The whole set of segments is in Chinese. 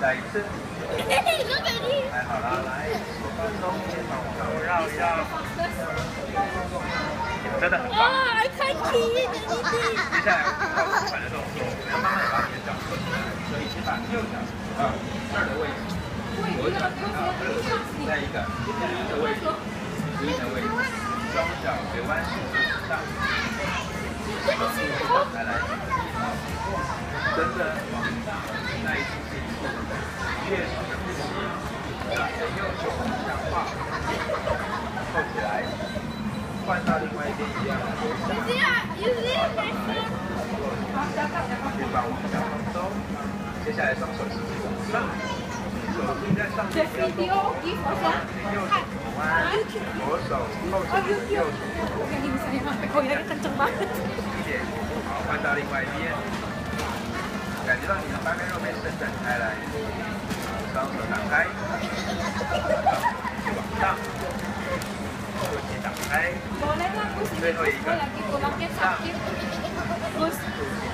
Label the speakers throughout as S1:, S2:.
S1: 再一次。太好了，来，放松，肩膀往后绕一绕。真的很棒。
S2: 啊，还开启，
S1: 接下来靠骨盘的动作，我们慢慢把你的脚收起来，所以先把右脚到这儿的位置，左脚到这儿的位置，再一个一的位置，一的位置，双脚别弯曲上，来来，真的往上，再一次吸气，越长的呼吸，把右手往下画，扣起来。换到另外一边一样，肩膀往下放松。接下来双手持续往上，手心在上面不要动。右手弯，左手后手，右手。一点，好，换到另外一边，感觉到你的八边肉被伸展开来，双手打开，往上。肚脐打开，最后一个，上，肚脐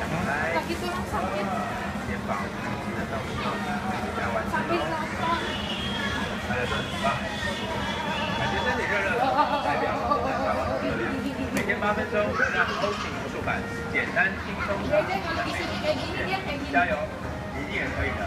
S1: 打开，肩膀的动一动，加完成喽。大家都很棒，感觉身体热热的，代表我们在往热量。每天八分钟，让 O 型魔术板简单轻松的完美实现。加油，一定也可以的。